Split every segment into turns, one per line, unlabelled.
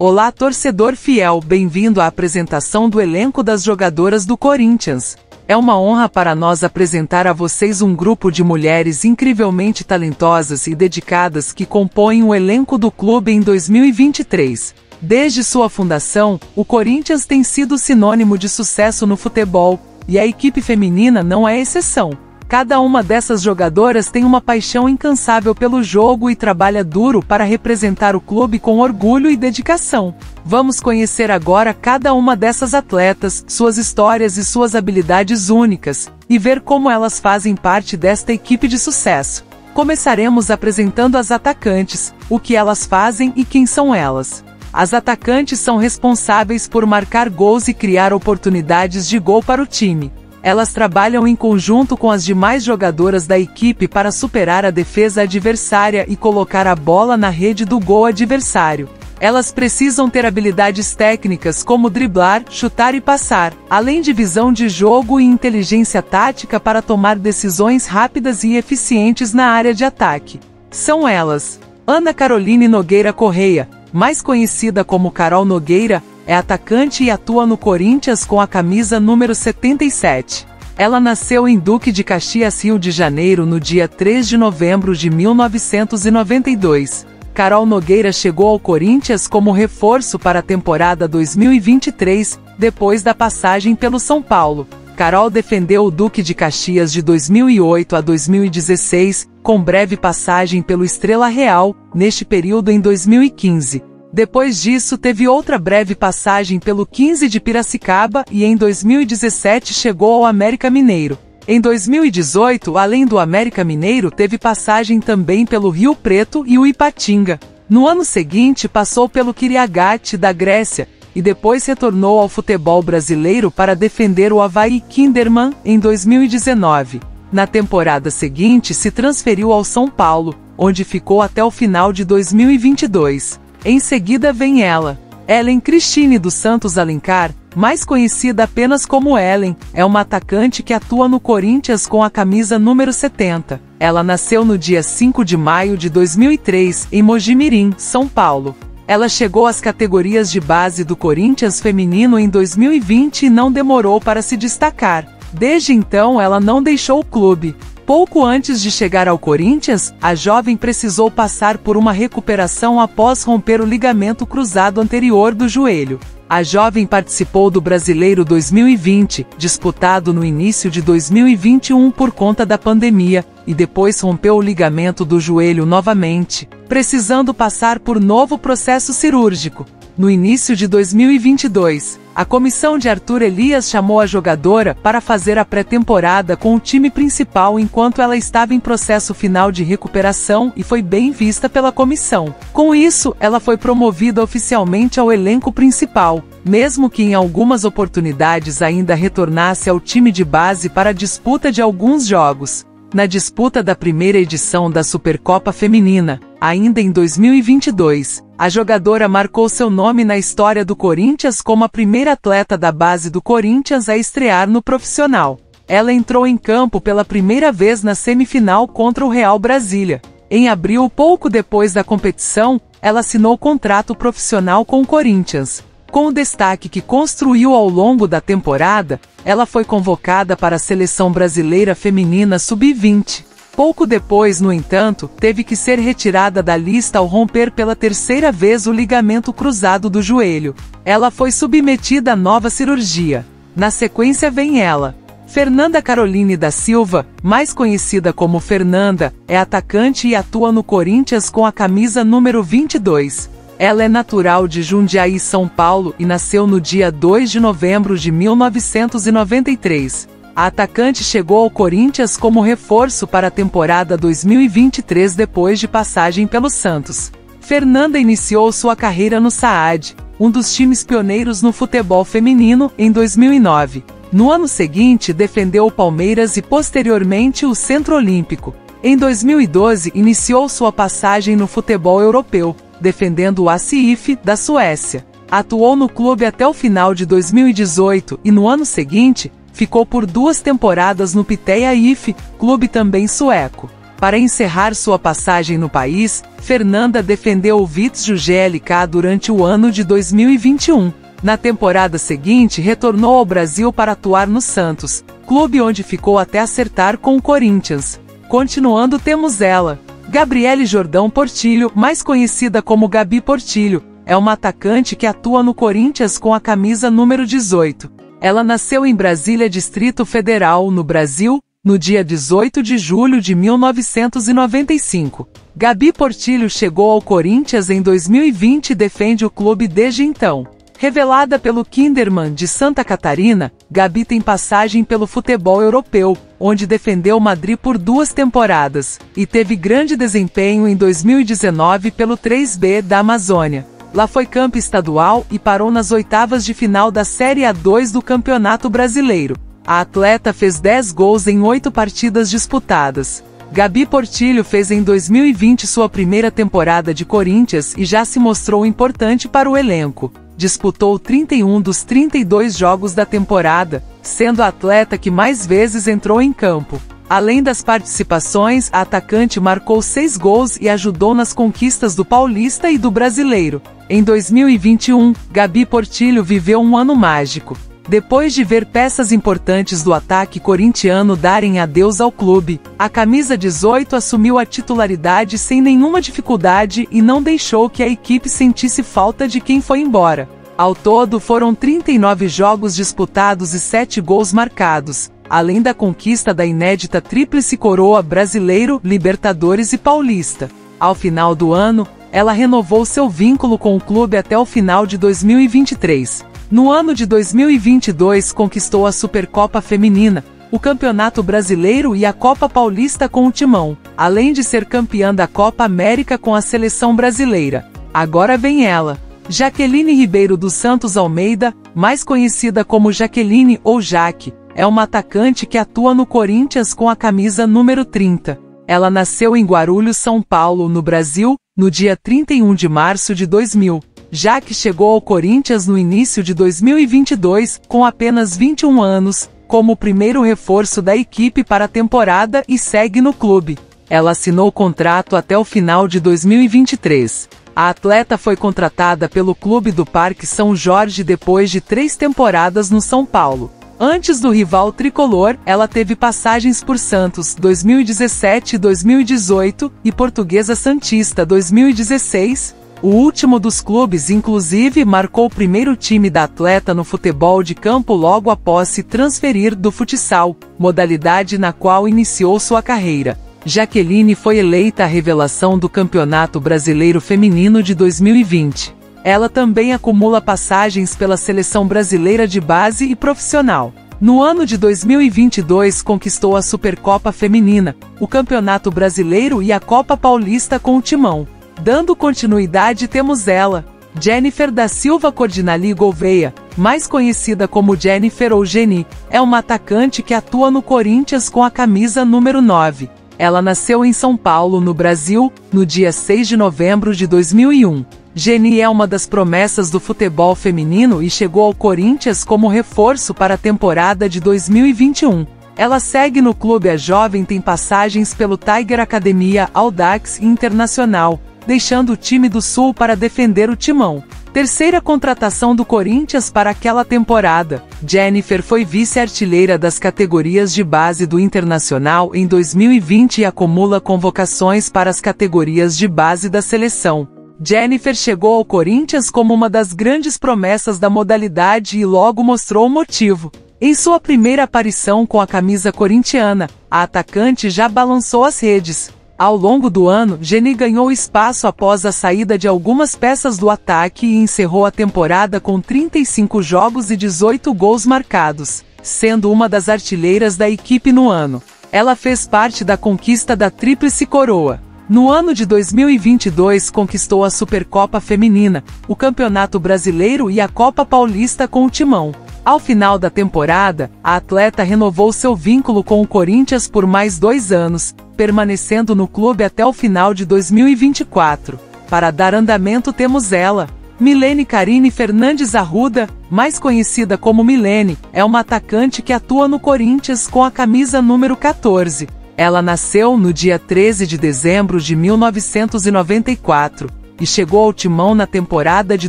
Olá, torcedor fiel, bem-vindo à apresentação do elenco das jogadoras do Corinthians. É uma honra para nós apresentar a vocês um grupo de mulheres incrivelmente talentosas e dedicadas que compõem o elenco do clube em 2023. Desde sua fundação, o Corinthians tem sido sinônimo de sucesso no futebol, e a equipe feminina não é exceção. Cada uma dessas jogadoras tem uma paixão incansável pelo jogo e trabalha duro para representar o clube com orgulho e dedicação. Vamos conhecer agora cada uma dessas atletas, suas histórias e suas habilidades únicas, e ver como elas fazem parte desta equipe de sucesso. Começaremos apresentando as atacantes, o que elas fazem e quem são elas. As atacantes são responsáveis por marcar gols e criar oportunidades de gol para o time. Elas trabalham em conjunto com as demais jogadoras da equipe para superar a defesa adversária e colocar a bola na rede do gol adversário. Elas precisam ter habilidades técnicas como driblar, chutar e passar, além de visão de jogo e inteligência tática para tomar decisões rápidas e eficientes na área de ataque. São elas: Ana Caroline Nogueira Correia, mais conhecida como Carol Nogueira, é atacante e atua no Corinthians com a camisa número 77. Ela nasceu em Duque de Caxias, Rio de Janeiro, no dia 3 de novembro de 1992. Carol Nogueira chegou ao Corinthians como reforço para a temporada 2023, depois da passagem pelo São Paulo. Carol defendeu o Duque de Caxias de 2008 a 2016, com breve passagem pelo Estrela Real, neste período em 2015. Depois disso, teve outra breve passagem pelo 15 de Piracicaba e em 2017 chegou ao América Mineiro. Em 2018, além do América Mineiro, teve passagem também pelo Rio Preto e o Ipatinga. No ano seguinte, passou pelo Kiriagate da Grécia e depois retornou ao futebol brasileiro para defender o Havaí Kinderman em 2019. Na temporada seguinte, se transferiu ao São Paulo, onde ficou até o final de 2022. Em seguida vem ela. Ellen Cristine dos Santos Alencar, mais conhecida apenas como Ellen, é uma atacante que atua no Corinthians com a camisa número 70. Ela nasceu no dia 5 de maio de 2003, em Mojimirim, São Paulo. Ela chegou às categorias de base do Corinthians feminino em 2020 e não demorou para se destacar. Desde então ela não deixou o clube. Pouco antes de chegar ao Corinthians, a jovem precisou passar por uma recuperação após romper o ligamento cruzado anterior do joelho. A jovem participou do Brasileiro 2020, disputado no início de 2021 por conta da pandemia, e depois rompeu o ligamento do joelho novamente, precisando passar por novo processo cirúrgico. No início de 2022, a comissão de Arthur Elias chamou a jogadora para fazer a pré-temporada com o time principal enquanto ela estava em processo final de recuperação e foi bem vista pela comissão. Com isso, ela foi promovida oficialmente ao elenco principal, mesmo que em algumas oportunidades ainda retornasse ao time de base para a disputa de alguns jogos. Na disputa da primeira edição da Supercopa Feminina, ainda em 2022, a jogadora marcou seu nome na história do Corinthians como a primeira atleta da base do Corinthians a estrear no profissional. Ela entrou em campo pela primeira vez na semifinal contra o Real Brasília. Em abril, pouco depois da competição, ela assinou contrato profissional com o Corinthians. Com o destaque que construiu ao longo da temporada, ela foi convocada para a seleção brasileira feminina sub-20. Pouco depois, no entanto, teve que ser retirada da lista ao romper pela terceira vez o ligamento cruzado do joelho. Ela foi submetida a nova cirurgia. Na sequência vem ela. Fernanda Caroline da Silva, mais conhecida como Fernanda, é atacante e atua no Corinthians com a camisa número 22. Ela é natural de Jundiaí, São Paulo e nasceu no dia 2 de novembro de 1993. A atacante chegou ao Corinthians como reforço para a temporada 2023 depois de passagem pelo Santos. Fernanda iniciou sua carreira no Saad, um dos times pioneiros no futebol feminino, em 2009. No ano seguinte, defendeu o Palmeiras e posteriormente o Centro Olímpico. Em 2012, iniciou sua passagem no futebol europeu, defendendo o ACIF da Suécia. Atuou no clube até o final de 2018 e no ano seguinte ficou por duas temporadas no Piteia IF, clube também sueco. Para encerrar sua passagem no país, Fernanda defendeu o Vitzu GLK durante o ano de 2021. Na temporada seguinte, retornou ao Brasil para atuar no Santos, clube onde ficou até acertar com o Corinthians. Continuando, temos ela, Gabriele Jordão Portilho, mais conhecida como Gabi Portilho, é uma atacante que atua no Corinthians com a camisa número 18. Ela nasceu em Brasília, Distrito Federal, no Brasil, no dia 18 de julho de 1995. Gabi Portilho chegou ao Corinthians em 2020 e defende o clube desde então. Revelada pelo Kinderman de Santa Catarina, Gabi tem passagem pelo futebol europeu, onde defendeu Madrid por duas temporadas, e teve grande desempenho em 2019 pelo 3B da Amazônia. Lá foi campo estadual e parou nas oitavas de final da Série A2 do Campeonato Brasileiro. A atleta fez 10 gols em 8 partidas disputadas. Gabi Portilho fez em 2020 sua primeira temporada de Corinthians e já se mostrou importante para o elenco. Disputou 31 dos 32 jogos da temporada, sendo a atleta que mais vezes entrou em campo. Além das participações, a atacante marcou seis gols e ajudou nas conquistas do Paulista e do Brasileiro. Em 2021, Gabi Portilho viveu um ano mágico. Depois de ver peças importantes do ataque corintiano darem adeus ao clube, a camisa 18 assumiu a titularidade sem nenhuma dificuldade e não deixou que a equipe sentisse falta de quem foi embora. Ao todo foram 39 jogos disputados e 7 gols marcados, além da conquista da inédita Tríplice Coroa Brasileiro, Libertadores e Paulista. Ao final do ano, ela renovou seu vínculo com o clube até o final de 2023. No ano de 2022 conquistou a Supercopa Feminina, o Campeonato Brasileiro e a Copa Paulista com o Timão, além de ser campeã da Copa América com a seleção brasileira. Agora vem ela, Jaqueline Ribeiro dos Santos Almeida, mais conhecida como Jaqueline ou Jaque, é uma atacante que atua no Corinthians com a camisa número 30. Ela nasceu em Guarulhos, São Paulo, no Brasil, no dia 31 de março de 2000 já que chegou ao Corinthians no início de 2022, com apenas 21 anos, como o primeiro reforço da equipe para a temporada e segue no clube. Ela assinou contrato até o final de 2023. A atleta foi contratada pelo Clube do Parque São Jorge depois de três temporadas no São Paulo. Antes do rival tricolor, ela teve passagens por Santos 2017 e 2018 e Portuguesa Santista 2016, o último dos clubes inclusive marcou o primeiro time da atleta no futebol de campo logo após se transferir do futsal, modalidade na qual iniciou sua carreira. Jaqueline foi eleita a revelação do Campeonato Brasileiro Feminino de 2020. Ela também acumula passagens pela seleção brasileira de base e profissional. No ano de 2022 conquistou a Supercopa Feminina, o Campeonato Brasileiro e a Copa Paulista com o Timão. Dando continuidade temos ela, Jennifer da Silva Cordinali Gouveia, mais conhecida como Jennifer ou Geni, é uma atacante que atua no Corinthians com a camisa número 9. Ela nasceu em São Paulo, no Brasil, no dia 6 de novembro de 2001. Geni é uma das promessas do futebol feminino e chegou ao Corinthians como reforço para a temporada de 2021. Ela segue no clube a jovem tem passagens pelo Tiger Academia Audax Internacional, deixando o time do Sul para defender o timão. Terceira contratação do Corinthians para aquela temporada. Jennifer foi vice-artilheira das categorias de base do Internacional em 2020 e acumula convocações para as categorias de base da seleção. Jennifer chegou ao Corinthians como uma das grandes promessas da modalidade e logo mostrou o motivo. Em sua primeira aparição com a camisa corintiana, a atacante já balançou as redes. Ao longo do ano, Geni ganhou espaço após a saída de algumas peças do ataque e encerrou a temporada com 35 jogos e 18 gols marcados, sendo uma das artilheiras da equipe no ano. Ela fez parte da conquista da Tríplice Coroa. No ano de 2022 conquistou a Supercopa Feminina, o Campeonato Brasileiro e a Copa Paulista com o Timão. Ao final da temporada, a atleta renovou seu vínculo com o Corinthians por mais dois anos, permanecendo no clube até o final de 2024. Para dar andamento temos ela. Milene Karine Fernandes Arruda, mais conhecida como Milene, é uma atacante que atua no Corinthians com a camisa número 14. Ela nasceu no dia 13 de dezembro de 1994 e chegou ao timão na temporada de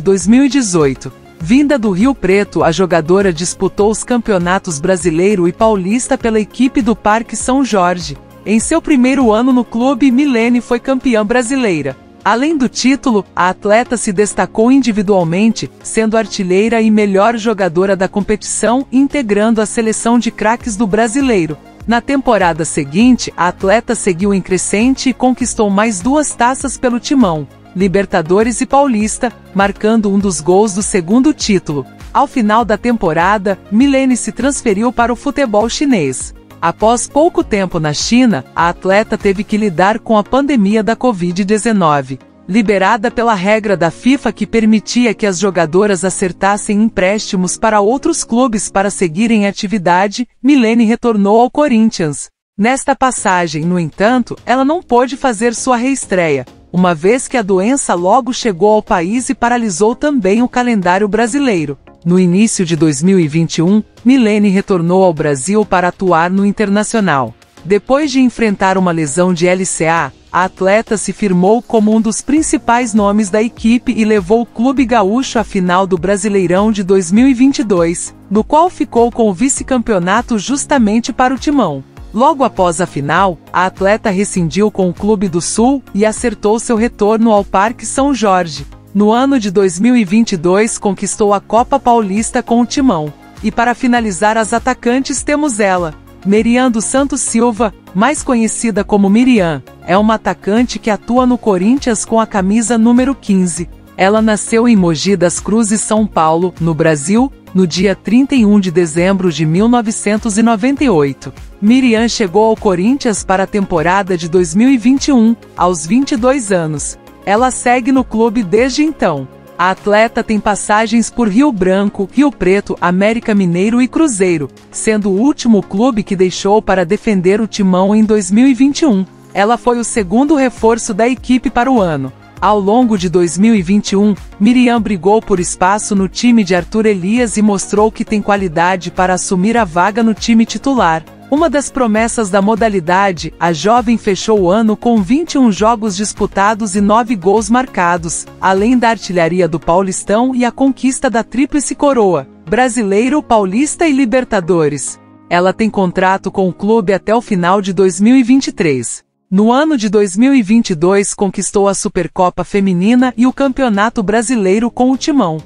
2018. Vinda do Rio Preto, a jogadora disputou os campeonatos brasileiro e paulista pela equipe do Parque São Jorge. Em seu primeiro ano no clube, Milene foi campeã brasileira. Além do título, a atleta se destacou individualmente, sendo artilheira e melhor jogadora da competição, integrando a seleção de craques do brasileiro. Na temporada seguinte, a atleta seguiu em crescente e conquistou mais duas taças pelo timão. Libertadores e Paulista, marcando um dos gols do segundo título. Ao final da temporada, Milene se transferiu para o futebol chinês. Após pouco tempo na China, a atleta teve que lidar com a pandemia da Covid-19. Liberada pela regra da FIFA que permitia que as jogadoras acertassem empréstimos para outros clubes para seguirem atividade, Milene retornou ao Corinthians. Nesta passagem, no entanto, ela não pôde fazer sua reestreia, uma vez que a doença logo chegou ao país e paralisou também o calendário brasileiro. No início de 2021, Milene retornou ao Brasil para atuar no Internacional. Depois de enfrentar uma lesão de LCA, a atleta se firmou como um dos principais nomes da equipe e levou o Clube Gaúcho à final do Brasileirão de 2022, no qual ficou com o vice-campeonato justamente para o timão. Logo após a final, a atleta rescindiu com o Clube do Sul e acertou seu retorno ao Parque São Jorge. No ano de 2022 conquistou a Copa Paulista com o Timão. E para finalizar as atacantes temos ela, Merian dos Santos Silva, mais conhecida como Miriam, é uma atacante que atua no Corinthians com a camisa número 15. Ela nasceu em Mogi das Cruzes, São Paulo, no Brasil, no dia 31 de dezembro de 1998. Miriam chegou ao Corinthians para a temporada de 2021, aos 22 anos. Ela segue no clube desde então. A atleta tem passagens por Rio Branco, Rio Preto, América Mineiro e Cruzeiro, sendo o último clube que deixou para defender o timão em 2021. Ela foi o segundo reforço da equipe para o ano. Ao longo de 2021, Miriam brigou por espaço no time de Arthur Elias e mostrou que tem qualidade para assumir a vaga no time titular. Uma das promessas da modalidade, a jovem fechou o ano com 21 jogos disputados e 9 gols marcados, além da artilharia do Paulistão e a conquista da Tríplice Coroa, Brasileiro, Paulista e Libertadores. Ela tem contrato com o clube até o final de 2023. No ano de 2022 conquistou a Supercopa Feminina e o Campeonato Brasileiro com o Timão.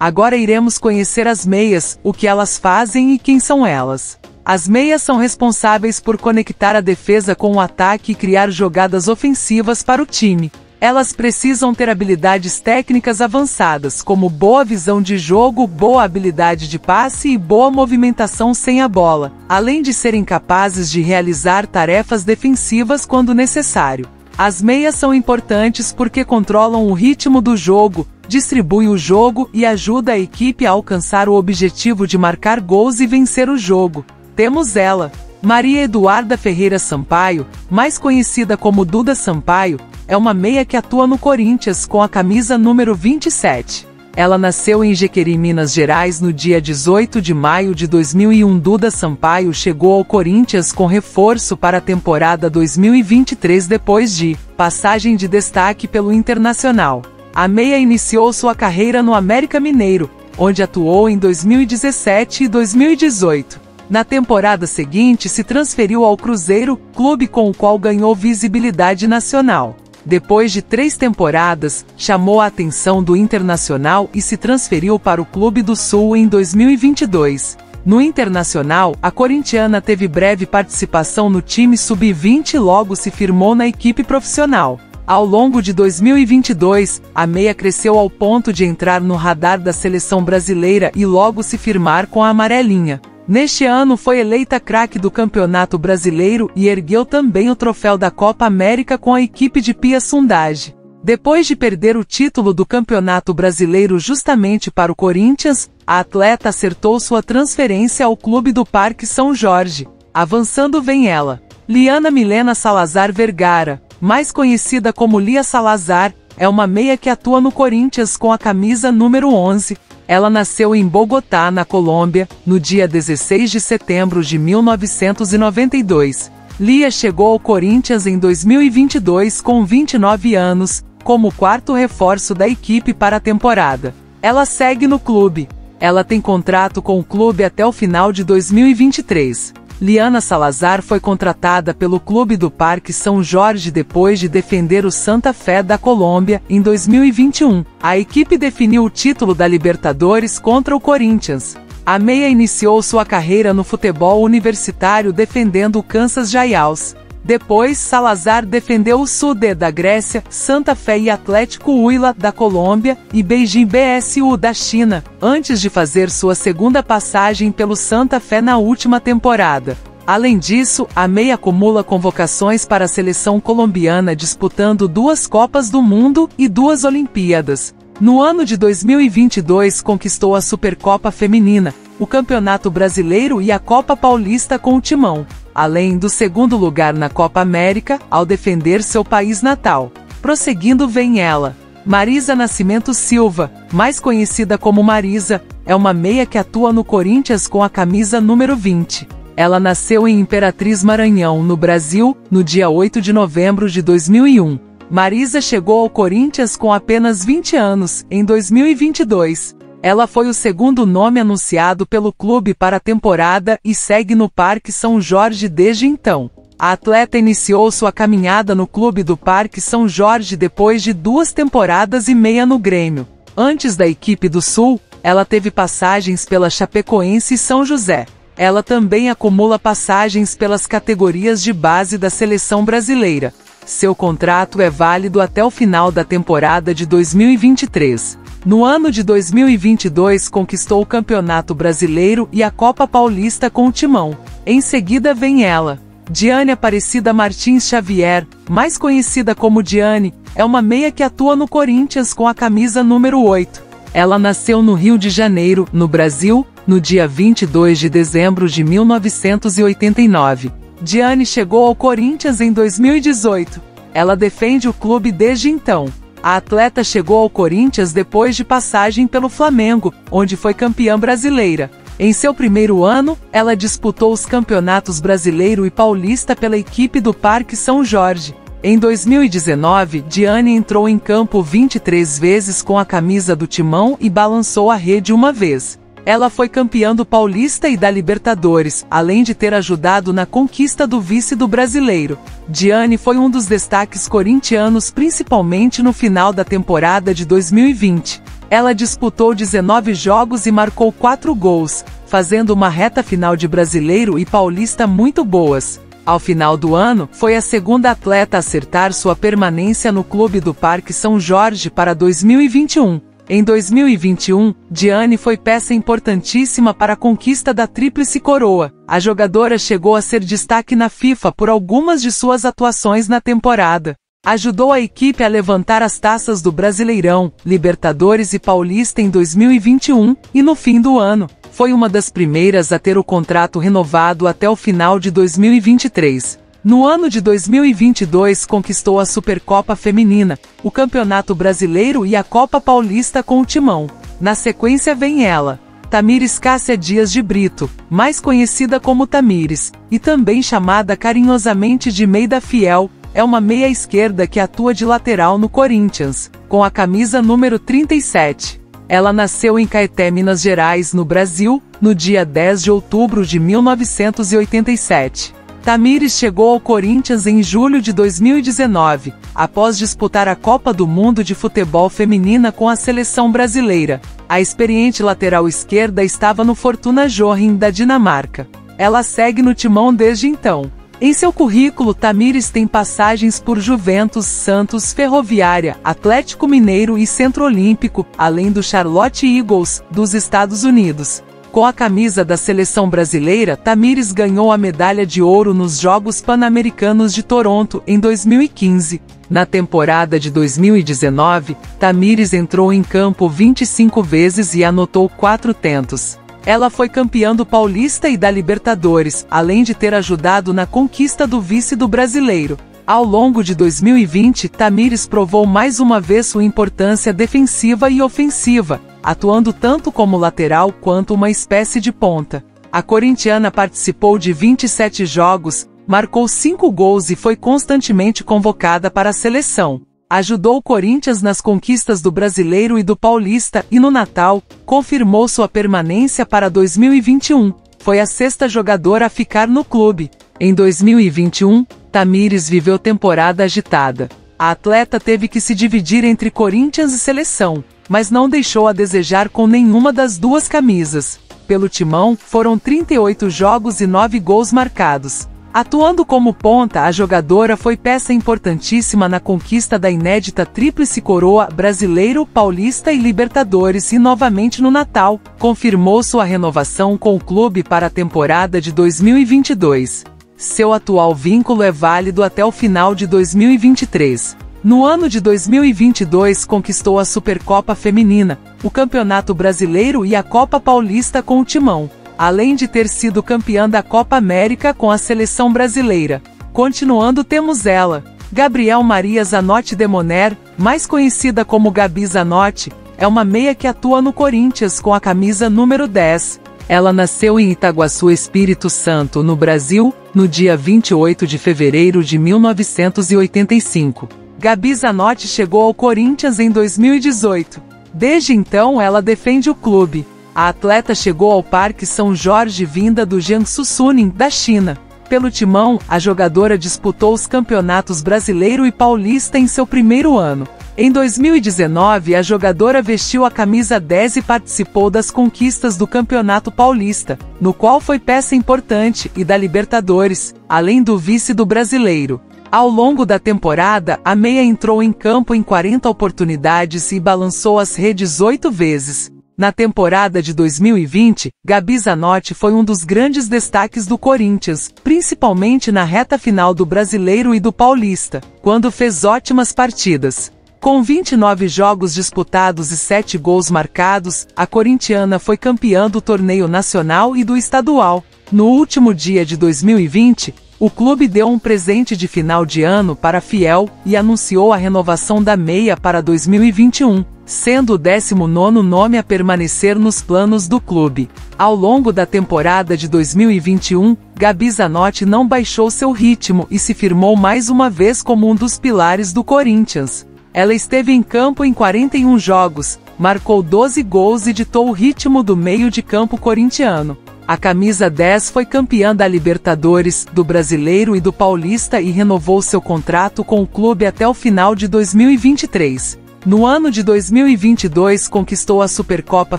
Agora iremos conhecer as meias, o que elas fazem e quem são elas. As meias são responsáveis por conectar a defesa com o ataque e criar jogadas ofensivas para o time. Elas precisam ter habilidades técnicas avançadas, como boa visão de jogo, boa habilidade de passe e boa movimentação sem a bola, além de serem capazes de realizar tarefas defensivas quando necessário. As meias são importantes porque controlam o ritmo do jogo, distribuem o jogo e ajudam a equipe a alcançar o objetivo de marcar gols e vencer o jogo. Temos ela, Maria Eduarda Ferreira Sampaio, mais conhecida como Duda Sampaio, é uma meia que atua no Corinthians com a camisa número 27. Ela nasceu em Jequeri, Minas Gerais no dia 18 de maio de 2001. Duda Sampaio chegou ao Corinthians com reforço para a temporada 2023 depois de passagem de destaque pelo Internacional. A meia iniciou sua carreira no América Mineiro, onde atuou em 2017 e 2018. Na temporada seguinte se transferiu ao Cruzeiro, clube com o qual ganhou visibilidade nacional. Depois de três temporadas, chamou a atenção do Internacional e se transferiu para o Clube do Sul em 2022. No Internacional, a corintiana teve breve participação no time sub-20 e logo se firmou na equipe profissional. Ao longo de 2022, a meia cresceu ao ponto de entrar no radar da seleção brasileira e logo se firmar com a amarelinha. Neste ano foi eleita craque do Campeonato Brasileiro e ergueu também o troféu da Copa América com a equipe de Pia Sundage. Depois de perder o título do Campeonato Brasileiro justamente para o Corinthians, a atleta acertou sua transferência ao clube do Parque São Jorge. Avançando vem ela, Liana Milena Salazar Vergara, mais conhecida como Lia Salazar, é uma meia que atua no Corinthians com a camisa número 11, ela nasceu em Bogotá, na Colômbia, no dia 16 de setembro de 1992. Lia chegou ao Corinthians em 2022 com 29 anos, como quarto reforço da equipe para a temporada. Ela segue no clube. Ela tem contrato com o clube até o final de 2023. Liana Salazar foi contratada pelo Clube do Parque São Jorge depois de defender o Santa Fé da Colômbia em 2021. A equipe definiu o título da Libertadores contra o Corinthians. A meia iniciou sua carreira no futebol universitário defendendo o Kansas Jayhawks. Depois, Salazar defendeu o Sudê da Grécia, Santa Fé e Atlético Huila da Colômbia e Beijing BSU da China, antes de fazer sua segunda passagem pelo Santa Fé na última temporada. Além disso, a meia acumula convocações para a seleção colombiana disputando duas Copas do Mundo e duas Olimpíadas. No ano de 2022 conquistou a Supercopa Feminina, o Campeonato Brasileiro e a Copa Paulista com o Timão além do segundo lugar na Copa América, ao defender seu país natal. Prosseguindo vem ela. Marisa Nascimento Silva, mais conhecida como Marisa, é uma meia que atua no Corinthians com a camisa número 20. Ela nasceu em Imperatriz Maranhão, no Brasil, no dia 8 de novembro de 2001. Marisa chegou ao Corinthians com apenas 20 anos, em 2022. Ela foi o segundo nome anunciado pelo clube para a temporada e segue no Parque São Jorge desde então. A atleta iniciou sua caminhada no clube do Parque São Jorge depois de duas temporadas e meia no Grêmio. Antes da equipe do Sul, ela teve passagens pela Chapecoense e São José. Ela também acumula passagens pelas categorias de base da seleção brasileira. Seu contrato é válido até o final da temporada de 2023. No ano de 2022 conquistou o Campeonato Brasileiro e a Copa Paulista com o Timão. Em seguida vem ela. Diane Aparecida Martins Xavier, mais conhecida como Diane, é uma meia que atua no Corinthians com a camisa número 8. Ela nasceu no Rio de Janeiro, no Brasil, no dia 22 de dezembro de 1989. Diane chegou ao Corinthians em 2018. Ela defende o clube desde então. A atleta chegou ao Corinthians depois de passagem pelo Flamengo, onde foi campeã brasileira. Em seu primeiro ano, ela disputou os campeonatos brasileiro e paulista pela equipe do Parque São Jorge. Em 2019, Diane entrou em campo 23 vezes com a camisa do Timão e balançou a rede uma vez. Ela foi campeã do Paulista e da Libertadores, além de ter ajudado na conquista do vice do brasileiro. Diane foi um dos destaques corintianos principalmente no final da temporada de 2020. Ela disputou 19 jogos e marcou 4 gols, fazendo uma reta final de brasileiro e paulista muito boas. Ao final do ano, foi a segunda atleta a acertar sua permanência no Clube do Parque São Jorge para 2021. Em 2021, Diane foi peça importantíssima para a conquista da Tríplice Coroa. A jogadora chegou a ser destaque na FIFA por algumas de suas atuações na temporada. Ajudou a equipe a levantar as taças do Brasileirão, Libertadores e Paulista em 2021 e no fim do ano. Foi uma das primeiras a ter o contrato renovado até o final de 2023. No ano de 2022 conquistou a Supercopa Feminina, o Campeonato Brasileiro e a Copa Paulista com o Timão. Na sequência vem ela, Tamires Cássia Dias de Brito, mais conhecida como Tamires, e também chamada carinhosamente de Meida Fiel, é uma meia esquerda que atua de lateral no Corinthians, com a camisa número 37. Ela nasceu em Caeté, Minas Gerais, no Brasil, no dia 10 de outubro de 1987. Tamires chegou ao Corinthians em julho de 2019, após disputar a Copa do Mundo de Futebol Feminina com a seleção brasileira. A experiente lateral esquerda estava no Fortuna Jorring da Dinamarca. Ela segue no timão desde então. Em seu currículo, Tamires tem passagens por Juventus, Santos, Ferroviária, Atlético Mineiro e Centro Olímpico, além do Charlotte Eagles, dos Estados Unidos. Com a camisa da seleção brasileira, Tamires ganhou a medalha de ouro nos Jogos Pan-Americanos de Toronto em 2015. Na temporada de 2019, Tamires entrou em campo 25 vezes e anotou quatro tentos. Ela foi campeã do Paulista e da Libertadores, além de ter ajudado na conquista do vice do brasileiro. Ao longo de 2020, Tamires provou mais uma vez sua importância defensiva e ofensiva, atuando tanto como lateral quanto uma espécie de ponta. A corintiana participou de 27 jogos, marcou cinco gols e foi constantemente convocada para a seleção. Ajudou o Corinthians nas conquistas do Brasileiro e do Paulista e no Natal, confirmou sua permanência para 2021. Foi a sexta jogadora a ficar no clube. Em 2021, Tamires viveu temporada agitada. A atleta teve que se dividir entre Corinthians e seleção, mas não deixou a desejar com nenhuma das duas camisas. Pelo timão, foram 38 jogos e 9 gols marcados. Atuando como ponta, a jogadora foi peça importantíssima na conquista da inédita Tríplice Coroa Brasileiro, Paulista e Libertadores e novamente no Natal, confirmou sua renovação com o clube para a temporada de 2022. Seu atual vínculo é válido até o final de 2023. No ano de 2022 conquistou a Supercopa Feminina, o Campeonato Brasileiro e a Copa Paulista com o Timão, além de ter sido campeã da Copa América com a seleção brasileira. Continuando temos ela, Gabriel Maria Zanotti Demoner, mais conhecida como Gabi Zanotti, é uma meia que atua no Corinthians com a camisa número 10. Ela nasceu em Itaguaçu, Espírito Santo, no Brasil, no dia 28 de fevereiro de 1985. Gabi Zanotti chegou ao Corinthians em 2018. Desde então ela defende o clube. A atleta chegou ao Parque São Jorge vinda do Jiangsu Suning, da China. Pelo timão, a jogadora disputou os campeonatos brasileiro e paulista em seu primeiro ano. Em 2019, a jogadora vestiu a camisa 10 e participou das conquistas do Campeonato Paulista, no qual foi peça importante, e da Libertadores, além do vice do Brasileiro. Ao longo da temporada, a meia entrou em campo em 40 oportunidades e balançou as redes oito vezes. Na temporada de 2020, Gabi Zanotti foi um dos grandes destaques do Corinthians, principalmente na reta final do Brasileiro e do Paulista, quando fez ótimas partidas. Com 29 jogos disputados e 7 gols marcados, a corintiana foi campeã do torneio nacional e do estadual. No último dia de 2020, o clube deu um presente de final de ano para a Fiel e anunciou a renovação da meia para 2021, sendo o 19 nome a permanecer nos planos do clube. Ao longo da temporada de 2021, Gabi Zanotti não baixou seu ritmo e se firmou mais uma vez como um dos pilares do Corinthians. Ela esteve em campo em 41 jogos, marcou 12 gols e ditou o ritmo do meio de campo corintiano. A camisa 10 foi campeã da Libertadores, do Brasileiro e do Paulista e renovou seu contrato com o clube até o final de 2023. No ano de 2022 conquistou a Supercopa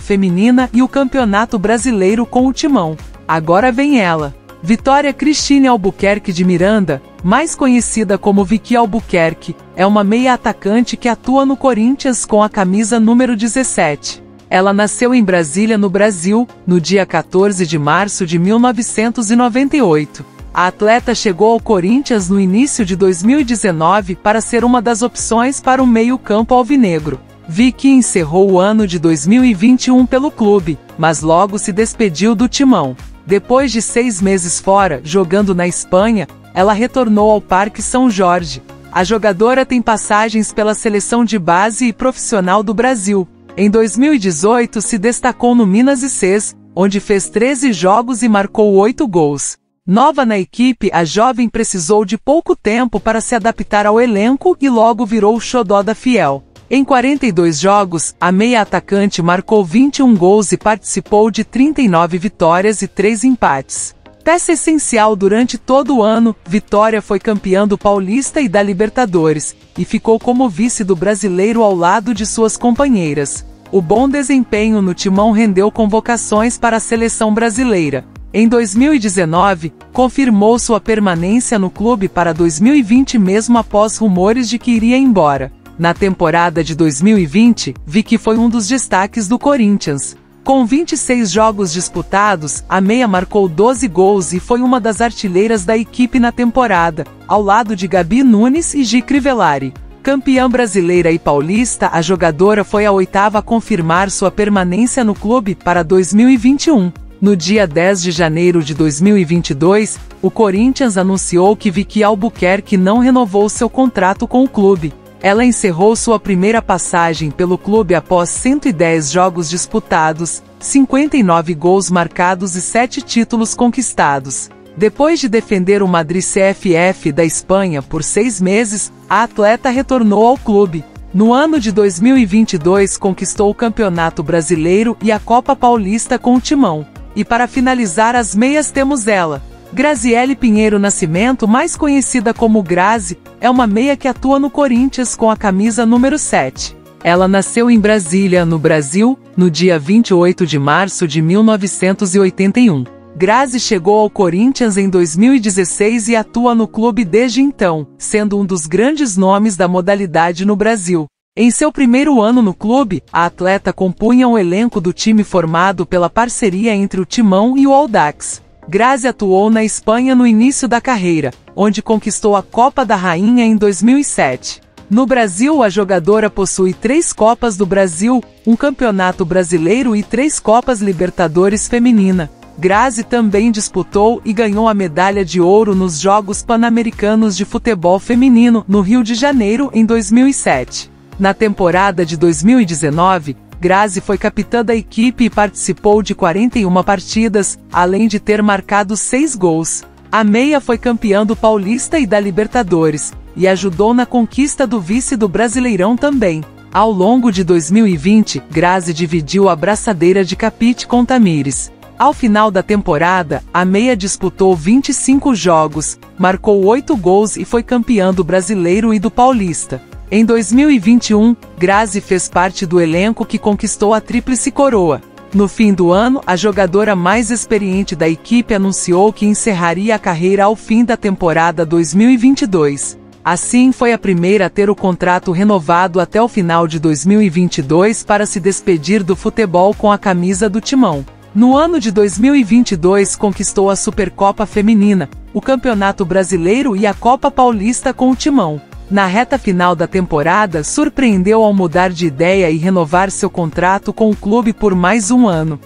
Feminina e o Campeonato Brasileiro com o Timão. Agora vem ela. Vitória Cristine Albuquerque de Miranda, mais conhecida como Vicky Albuquerque, é uma meia atacante que atua no Corinthians com a camisa número 17. Ela nasceu em Brasília, no Brasil, no dia 14 de março de 1998. A atleta chegou ao Corinthians no início de 2019 para ser uma das opções para o meio-campo alvinegro. Vicky encerrou o ano de 2021 pelo clube, mas logo se despediu do timão. Depois de seis meses fora, jogando na Espanha, ela retornou ao Parque São Jorge. A jogadora tem passagens pela seleção de base e profissional do Brasil. Em 2018 se destacou no Minas e Cés, onde fez 13 jogos e marcou 8 gols. Nova na equipe, a jovem precisou de pouco tempo para se adaptar ao elenco e logo virou o xodó da Fiel. Em 42 jogos, a meia atacante marcou 21 gols e participou de 39 vitórias e 3 empates. Peça essencial durante todo o ano, Vitória foi campeã do Paulista e da Libertadores, e ficou como vice do brasileiro ao lado de suas companheiras. O bom desempenho no timão rendeu convocações para a seleção brasileira. Em 2019, confirmou sua permanência no clube para 2020 mesmo após rumores de que iria embora. Na temporada de 2020, Vicky foi um dos destaques do Corinthians. Com 26 jogos disputados, a meia marcou 12 gols e foi uma das artilheiras da equipe na temporada, ao lado de Gabi Nunes e Gi Crivellari. Campeã brasileira e paulista, a jogadora foi a oitava a confirmar sua permanência no clube para 2021. No dia 10 de janeiro de 2022, o Corinthians anunciou que Vicky Albuquerque não renovou seu contrato com o clube. Ela encerrou sua primeira passagem pelo clube após 110 jogos disputados, 59 gols marcados e 7 títulos conquistados. Depois de defender o Madrid CFF da Espanha por seis meses, a atleta retornou ao clube. No ano de 2022 conquistou o Campeonato Brasileiro e a Copa Paulista com o Timão. E para finalizar as meias temos ela. Graziele Pinheiro Nascimento, mais conhecida como Grazi, é uma meia que atua no Corinthians com a camisa número 7. Ela nasceu em Brasília, no Brasil, no dia 28 de março de 1981. Grazi chegou ao Corinthians em 2016 e atua no clube desde então, sendo um dos grandes nomes da modalidade no Brasil. Em seu primeiro ano no clube, a atleta compunha o elenco do time formado pela parceria entre o Timão e o Audax. Grazi atuou na Espanha no início da carreira, onde conquistou a Copa da Rainha em 2007. No Brasil, a jogadora possui três Copas do Brasil, um Campeonato Brasileiro e três Copas Libertadores Feminina. Grazi também disputou e ganhou a medalha de ouro nos Jogos Pan-Americanos de Futebol Feminino no Rio de Janeiro em 2007. Na temporada de 2019, Grazi foi capitã da equipe e participou de 41 partidas, além de ter marcado seis gols. A meia foi campeã do Paulista e da Libertadores, e ajudou na conquista do vice do Brasileirão também. Ao longo de 2020, Grazi dividiu a braçadeira de Capite com Tamires. Ao final da temporada, a meia disputou 25 jogos, marcou 8 gols e foi campeã do Brasileiro e do Paulista. Em 2021, Grazi fez parte do elenco que conquistou a Tríplice Coroa. No fim do ano, a jogadora mais experiente da equipe anunciou que encerraria a carreira ao fim da temporada 2022. Assim, foi a primeira a ter o contrato renovado até o final de 2022 para se despedir do futebol com a camisa do Timão. No ano de 2022 conquistou a Supercopa Feminina, o Campeonato Brasileiro e a Copa Paulista com o Timão. Na reta final da temporada, surpreendeu ao mudar de ideia e renovar seu contrato com o clube por mais um ano.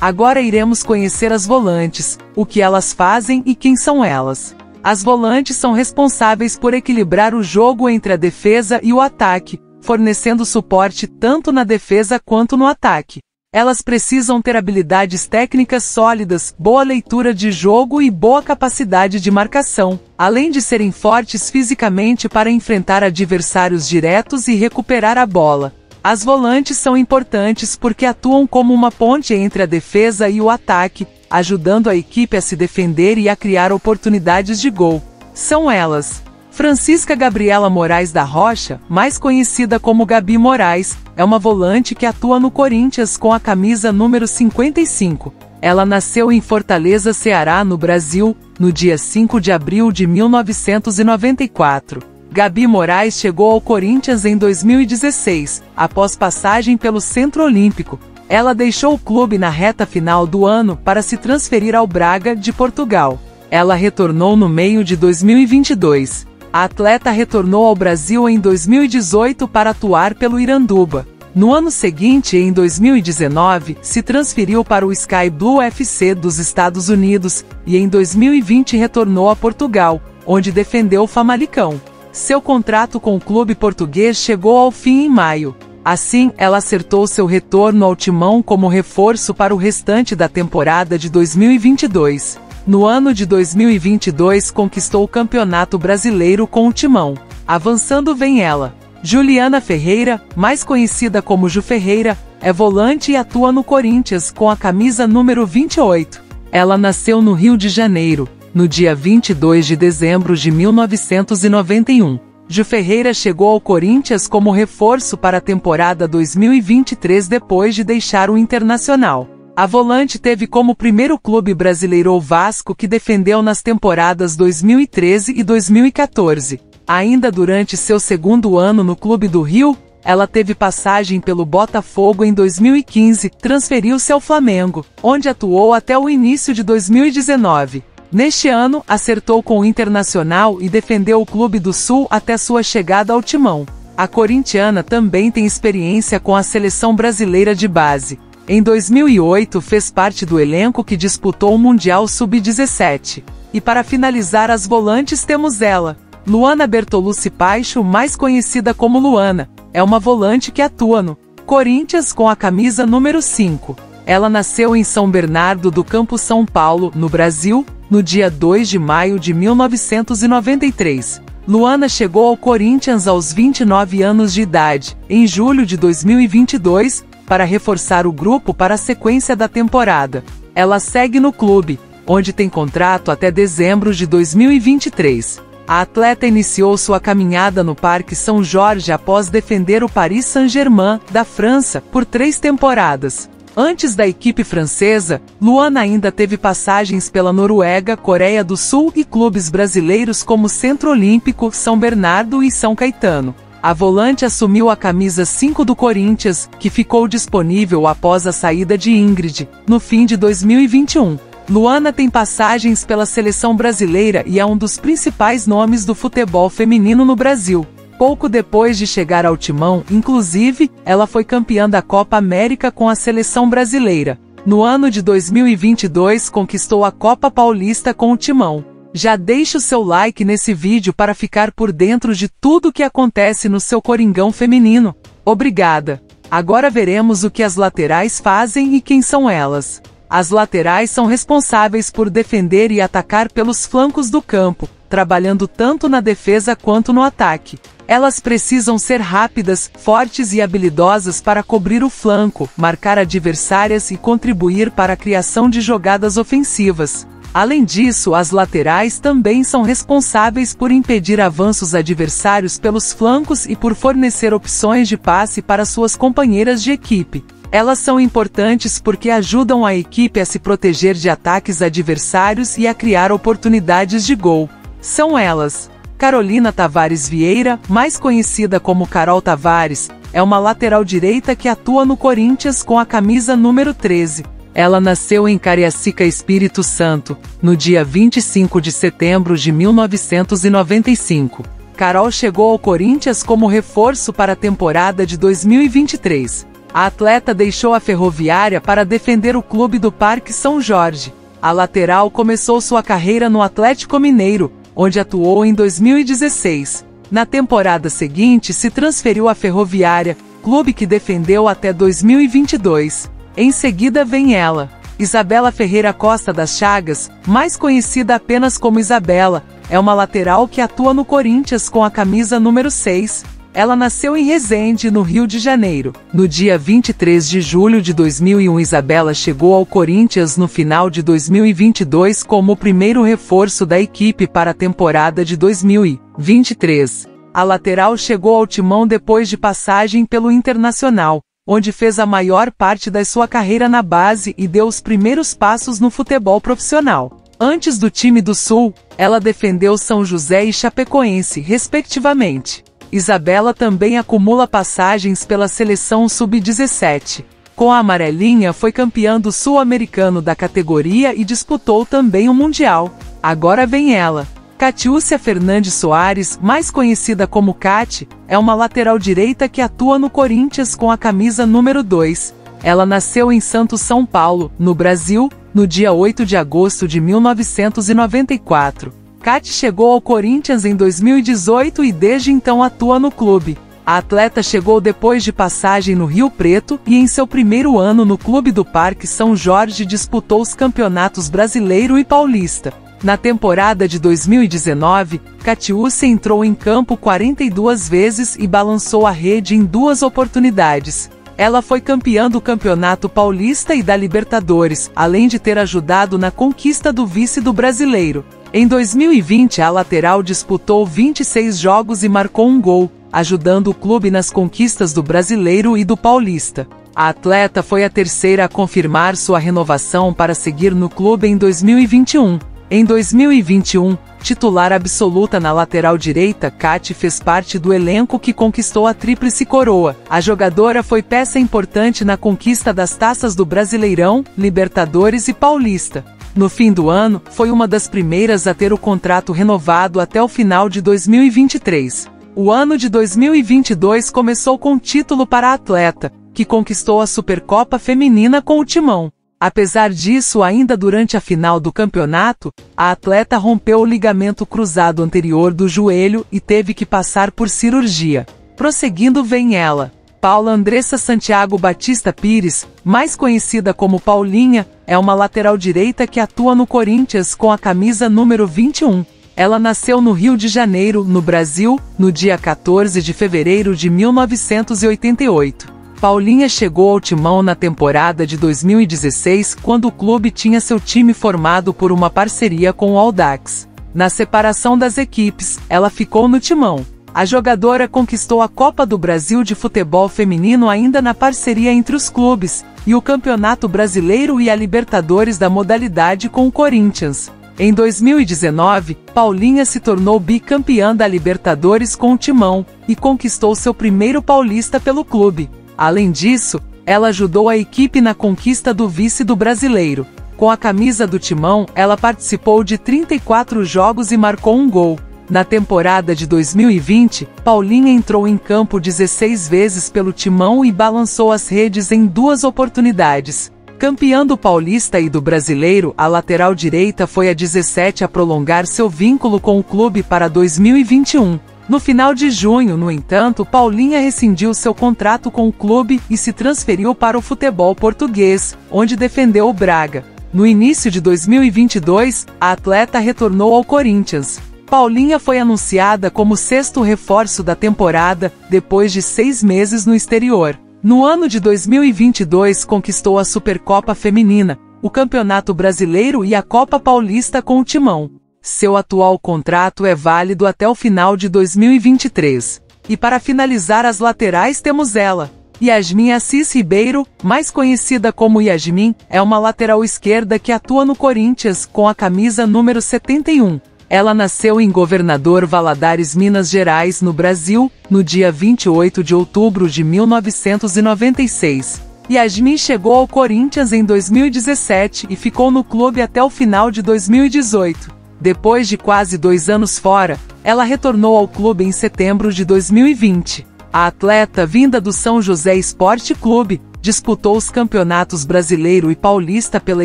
Agora iremos conhecer as volantes, o que elas fazem e quem são elas. As volantes são responsáveis por equilibrar o jogo entre a defesa e o ataque, fornecendo suporte tanto na defesa quanto no ataque. Elas precisam ter habilidades técnicas sólidas, boa leitura de jogo e boa capacidade de marcação, além de serem fortes fisicamente para enfrentar adversários diretos e recuperar a bola. As volantes são importantes porque atuam como uma ponte entre a defesa e o ataque, ajudando a equipe a se defender e a criar oportunidades de gol. São elas: Francisca Gabriela Moraes da Rocha, mais conhecida como Gabi Moraes, é uma volante que atua no Corinthians com a camisa número 55. Ela nasceu em Fortaleza, Ceará, no Brasil, no dia 5 de abril de 1994. Gabi Moraes chegou ao Corinthians em 2016, após passagem pelo Centro Olímpico. Ela deixou o clube na reta final do ano para se transferir ao Braga, de Portugal. Ela retornou no meio de 2022. A atleta retornou ao Brasil em 2018 para atuar pelo Iranduba. No ano seguinte, em 2019, se transferiu para o Sky Blue FC dos Estados Unidos e em 2020 retornou a Portugal, onde defendeu o Famalicão. Seu contrato com o clube português chegou ao fim em maio. Assim, ela acertou seu retorno ao timão como reforço para o restante da temporada de 2022. No ano de 2022 conquistou o Campeonato Brasileiro com o Timão. Avançando vem ela. Juliana Ferreira, mais conhecida como Ju Ferreira, é volante e atua no Corinthians com a camisa número 28. Ela nasceu no Rio de Janeiro, no dia 22 de dezembro de 1991. Ju Ferreira chegou ao Corinthians como reforço para a temporada 2023 depois de deixar o Internacional. A Volante teve como primeiro clube brasileiro o Vasco que defendeu nas temporadas 2013 e 2014. Ainda durante seu segundo ano no Clube do Rio, ela teve passagem pelo Botafogo em 2015, transferiu-se ao Flamengo, onde atuou até o início de 2019. Neste ano, acertou com o Internacional e defendeu o Clube do Sul até sua chegada ao Timão. A corintiana também tem experiência com a seleção brasileira de base. Em 2008 fez parte do elenco que disputou o Mundial Sub-17. E para finalizar as volantes temos ela, Luana Bertolucci Paixo, mais conhecida como Luana, é uma volante que atua no Corinthians com a camisa número 5. Ela nasceu em São Bernardo do Campo, São Paulo, no Brasil, no dia 2 de maio de 1993. Luana chegou ao Corinthians aos 29 anos de idade, em julho de 2022, para reforçar o grupo para a sequência da temporada. Ela segue no clube, onde tem contrato até dezembro de 2023. A atleta iniciou sua caminhada no Parque São Jorge após defender o Paris Saint-Germain, da França, por três temporadas. Antes da equipe francesa, Luana ainda teve passagens pela Noruega, Coreia do Sul e clubes brasileiros como Centro Olímpico, São Bernardo e São Caetano. A volante assumiu a camisa 5 do Corinthians, que ficou disponível após a saída de Ingrid, no fim de 2021. Luana tem passagens pela seleção brasileira e é um dos principais nomes do futebol feminino no Brasil. Pouco depois de chegar ao timão, inclusive, ela foi campeã da Copa América com a seleção brasileira. No ano de 2022 conquistou a Copa Paulista com o timão. Já deixe o seu like nesse vídeo para ficar por dentro de tudo o que acontece no seu Coringão feminino. Obrigada! Agora veremos o que as laterais fazem e quem são elas. As laterais são responsáveis por defender e atacar pelos flancos do campo, trabalhando tanto na defesa quanto no ataque. Elas precisam ser rápidas, fortes e habilidosas para cobrir o flanco, marcar adversárias e contribuir para a criação de jogadas ofensivas. Além disso, as laterais também são responsáveis por impedir avanços adversários pelos flancos e por fornecer opções de passe para suas companheiras de equipe. Elas são importantes porque ajudam a equipe a se proteger de ataques adversários e a criar oportunidades de gol. São elas: Carolina Tavares Vieira, mais conhecida como Carol Tavares, é uma lateral direita que atua no Corinthians com a camisa número 13. Ela nasceu em Cariacica, Espírito Santo, no dia 25 de setembro de 1995. Carol chegou ao Corinthians como reforço para a temporada de 2023. A atleta deixou a Ferroviária para defender o clube do Parque São Jorge. A lateral começou sua carreira no Atlético Mineiro, onde atuou em 2016. Na temporada seguinte, se transferiu à Ferroviária, clube que defendeu até 2022. Em seguida vem ela, Isabela Ferreira Costa das Chagas, mais conhecida apenas como Isabela, é uma lateral que atua no Corinthians com a camisa número 6. Ela nasceu em Resende, no Rio de Janeiro. No dia 23 de julho de 2001, Isabela chegou ao Corinthians no final de 2022 como o primeiro reforço da equipe para a temporada de 2023. A lateral chegou ao timão depois de passagem pelo Internacional, onde fez a maior parte da sua carreira na base e deu os primeiros passos no futebol profissional. Antes do time do Sul, ela defendeu São José e Chapecoense, respectivamente. Isabela também acumula passagens pela seleção sub-17. Com a amarelinha foi campeã do sul-americano da categoria e disputou também o Mundial. Agora vem ela. Catiúcia Fernandes Soares, mais conhecida como Cati, é uma lateral direita que atua no Corinthians com a camisa número 2. Ela nasceu em Santos, São Paulo, no Brasil, no dia 8 de agosto de 1994. Kat chegou ao Corinthians em 2018 e desde então atua no clube. A atleta chegou depois de passagem no Rio Preto e em seu primeiro ano no Clube do Parque São Jorge disputou os campeonatos brasileiro e paulista. Na temporada de 2019, Catiúcia entrou em campo 42 vezes e balançou a rede em duas oportunidades. Ela foi campeã do Campeonato Paulista e da Libertadores, além de ter ajudado na conquista do vice do brasileiro. Em 2020, a lateral disputou 26 jogos e marcou um gol, ajudando o clube nas conquistas do Brasileiro e do Paulista. A atleta foi a terceira a confirmar sua renovação para seguir no clube em 2021. Em 2021, titular absoluta na lateral direita, Kate fez parte do elenco que conquistou a Tríplice Coroa. A jogadora foi peça importante na conquista das taças do Brasileirão, Libertadores e Paulista. No fim do ano, foi uma das primeiras a ter o contrato renovado até o final de 2023. O ano de 2022 começou com título para a atleta, que conquistou a Supercopa Feminina com o Timão. Apesar disso, ainda durante a final do campeonato, a atleta rompeu o ligamento cruzado anterior do joelho e teve que passar por cirurgia. Prosseguindo vem ela. Paula Andressa Santiago Batista Pires, mais conhecida como Paulinha, é uma lateral direita que atua no Corinthians com a camisa número 21. Ela nasceu no Rio de Janeiro, no Brasil, no dia 14 de fevereiro de 1988. Paulinha chegou ao Timão na temporada de 2016, quando o clube tinha seu time formado por uma parceria com o Audax. Na separação das equipes, ela ficou no Timão. A jogadora conquistou a Copa do Brasil de Futebol Feminino ainda na parceria entre os clubes, e o Campeonato Brasileiro e a Libertadores da modalidade com o Corinthians. Em 2019, Paulinha se tornou bicampeã da Libertadores com o Timão e conquistou seu primeiro paulista pelo clube. Além disso, ela ajudou a equipe na conquista do vice do brasileiro. Com a camisa do Timão, ela participou de 34 jogos e marcou um gol. Na temporada de 2020, Paulinha entrou em campo 16 vezes pelo Timão e balançou as redes em duas oportunidades. Campeã do Paulista e do Brasileiro, a lateral direita foi a 17 a prolongar seu vínculo com o clube para 2021. No final de junho, no entanto, Paulinha rescindiu seu contrato com o clube e se transferiu para o futebol português, onde defendeu o Braga. No início de 2022, a atleta retornou ao Corinthians. Paulinha foi anunciada como sexto reforço da temporada, depois de seis meses no exterior. No ano de 2022 conquistou a Supercopa Feminina, o Campeonato Brasileiro e a Copa Paulista com o Timão. Seu atual contrato é válido até o final de 2023. E para finalizar as laterais temos ela. Yasmin Assis Ribeiro, mais conhecida como Yasmin, é uma lateral esquerda que atua no Corinthians com a camisa número 71. Ela nasceu em Governador Valadares, Minas Gerais, no Brasil, no dia 28 de outubro de 1996. Yasmin chegou ao Corinthians em 2017 e ficou no clube até o final de 2018. Depois de quase dois anos fora, ela retornou ao clube em setembro de 2020. A atleta, vinda do São José Esporte Clube, disputou os campeonatos brasileiro e paulista pela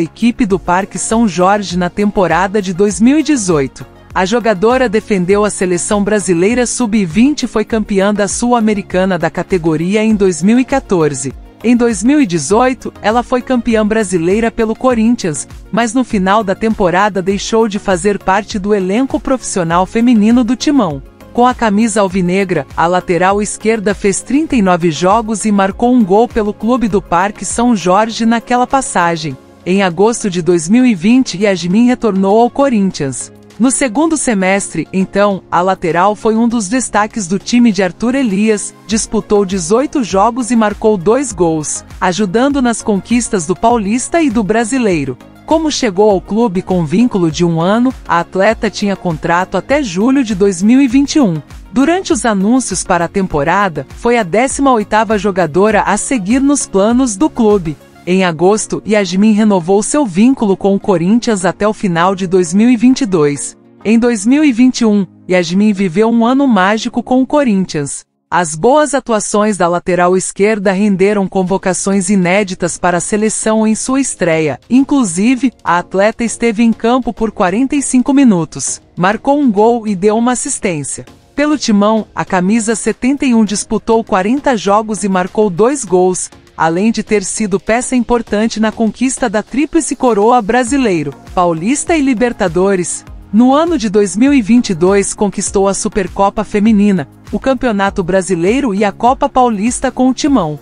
equipe do Parque São Jorge na temporada de 2018. A jogadora defendeu a seleção brasileira sub-20 e foi campeã da Sul-Americana da categoria em 2014. Em 2018, ela foi campeã brasileira pelo Corinthians, mas no final da temporada deixou de fazer parte do elenco profissional feminino do Timão. Com a camisa alvinegra, a lateral esquerda fez 39 jogos e marcou um gol pelo Clube do Parque São Jorge naquela passagem. Em agosto de 2020, Yasmin retornou ao Corinthians. No segundo semestre, então, a lateral foi um dos destaques do time de Arthur Elias, disputou 18 jogos e marcou dois gols, ajudando nas conquistas do Paulista e do Brasileiro. Como chegou ao clube com vínculo de um ano, a atleta tinha contrato até julho de 2021. Durante os anúncios para a temporada, foi a 18ª jogadora a seguir nos planos do clube. Em agosto, Yasmin renovou seu vínculo com o Corinthians até o final de 2022. Em 2021, Yasmin viveu um ano mágico com o Corinthians. As boas atuações da lateral esquerda renderam convocações inéditas para a seleção em sua estreia. Inclusive, a atleta esteve em campo por 45 minutos, marcou um gol e deu uma assistência. Pelo timão, a camisa 71 disputou 40 jogos e marcou dois gols, além de ter sido peça importante na conquista da Tríplice Coroa Brasileiro, Paulista e Libertadores. No ano de 2022 conquistou a Supercopa Feminina, o Campeonato Brasileiro e a Copa Paulista com o Timão.